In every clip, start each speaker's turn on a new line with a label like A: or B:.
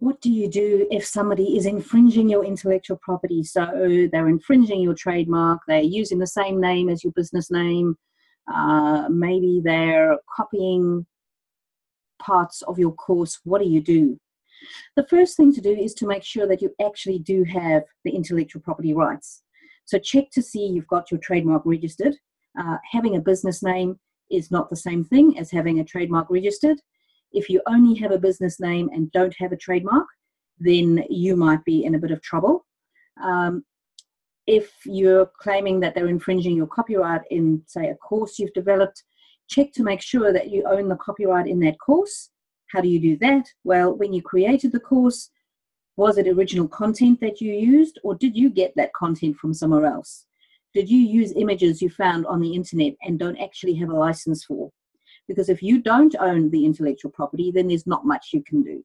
A: what do you do if somebody is infringing your intellectual property? So they're infringing your trademark, they're using the same name as your business name, uh, maybe they're copying parts of your course. What do you do? The first thing to do is to make sure that you actually do have the intellectual property rights. So check to see you've got your trademark registered. Uh, having a business name is not the same thing as having a trademark registered. If you only have a business name and don't have a trademark, then you might be in a bit of trouble. Um, if you're claiming that they're infringing your copyright in, say, a course you've developed, check to make sure that you own the copyright in that course. How do you do that? Well, when you created the course, was it original content that you used, or did you get that content from somewhere else? Did you use images you found on the internet and don't actually have a license for? Because if you don't own the intellectual property, then there's not much you can do.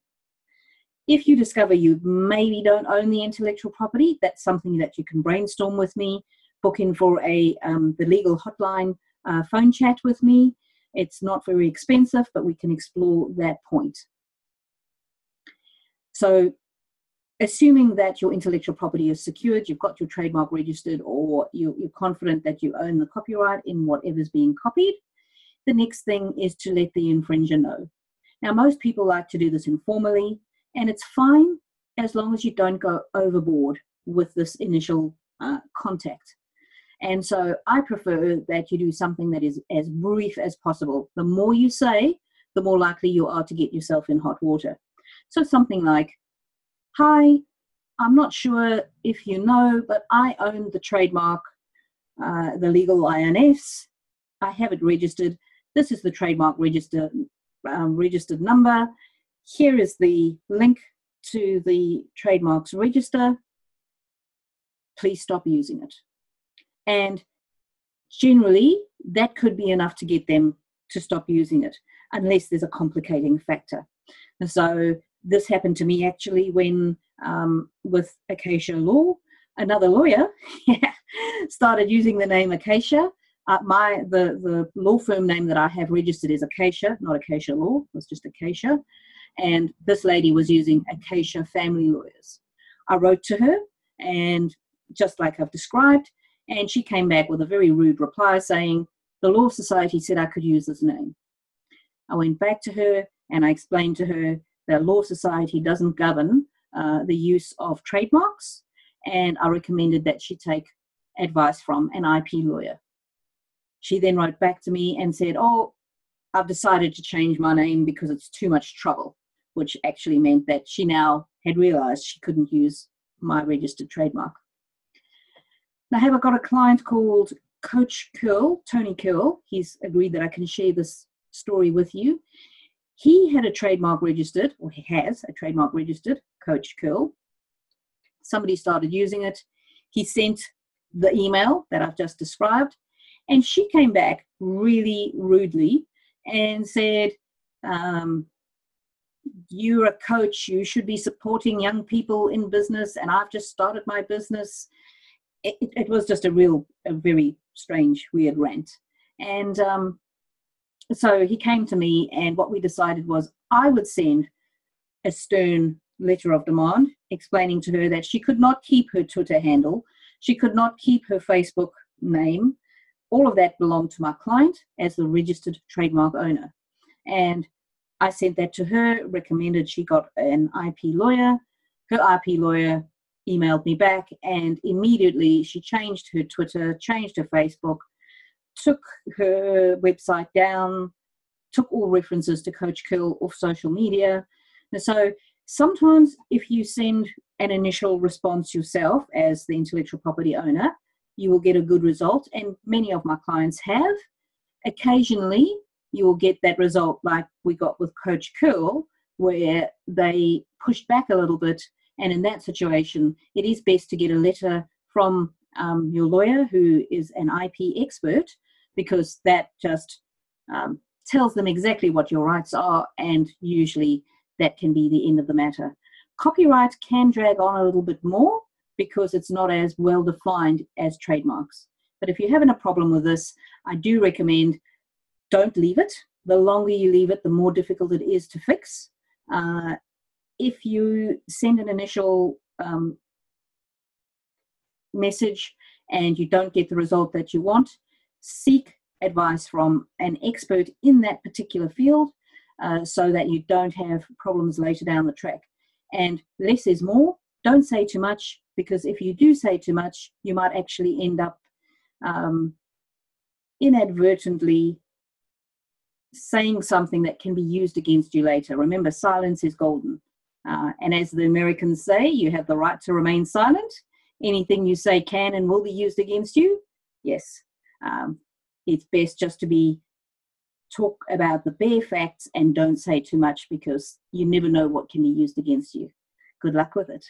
A: If you discover you maybe don't own the intellectual property, that's something that you can brainstorm with me, book in for a um, the legal hotline uh, phone chat with me. It's not very expensive, but we can explore that point. So, assuming that your intellectual property is secured, you've got your trademark registered, or you, are confident that you own the copyright in whatever's being copied, the next thing is to let the infringer know. Now, most people like to do this informally, and it's fine as long as you don't go overboard with this initial uh, contact. And so I prefer that you do something that is as brief as possible. The more you say, the more likely you are to get yourself in hot water. So something like, Hi, I'm not sure if you know, but I own the trademark, uh, the Legal Lioness. I have it registered. This is the trademark register, um, registered number. Here is the link to the trademarks register. Please stop using it. And generally, that could be enough to get them to stop using it, unless there's a complicating factor. And so this happened to me actually when um, with Acacia Law, another lawyer started using the name Acacia uh, my the the law firm name that I have registered is Acacia, not Acacia Law. It was just Acacia, and this lady was using Acacia Family Lawyers. I wrote to her, and just like I've described, and she came back with a very rude reply saying the Law Society said I could use this name. I went back to her and I explained to her that Law Society doesn't govern uh, the use of trademarks, and I recommended that she take advice from an IP lawyer. She then wrote back to me and said, Oh, I've decided to change my name because it's too much trouble, which actually meant that she now had realized she couldn't use my registered trademark. Now, have I got a client called Coach Curl, Tony Curl. He's agreed that I can share this story with you. He had a trademark registered, or he has a trademark registered, Coach Curl. Somebody started using it. He sent the email that I've just described and she came back really rudely and said, um, You're a coach, you should be supporting young people in business, and I've just started my business. It, it was just a real, a very strange, weird rant. And um, so he came to me, and what we decided was I would send a stern letter of demand explaining to her that she could not keep her Twitter handle, she could not keep her Facebook name, all of that belonged to my client as the registered trademark owner. And I sent that to her, recommended she got an IP lawyer. Her IP lawyer emailed me back, and immediately she changed her Twitter, changed her Facebook, took her website down, took all references to Coach Curl off social media. And so sometimes if you send an initial response yourself as the intellectual property owner, you will get a good result, and many of my clients have. Occasionally, you will get that result like we got with Coach Curl, where they pushed back a little bit. And in that situation, it is best to get a letter from um, your lawyer who is an IP expert because that just um, tells them exactly what your rights are, and usually that can be the end of the matter. Copyright can drag on a little bit more, because it's not as well defined as trademarks. But if you're having a problem with this, I do recommend don't leave it. The longer you leave it, the more difficult it is to fix. Uh, if you send an initial um, message and you don't get the result that you want, seek advice from an expert in that particular field uh, so that you don't have problems later down the track. And less is more. Don't say too much because if you do say too much, you might actually end up um, inadvertently saying something that can be used against you later. Remember, silence is golden. Uh, and as the Americans say, you have the right to remain silent. Anything you say can and will be used against you. Yes, um, it's best just to be talk about the bare facts and don't say too much because you never know what can be used against you. Good luck with it.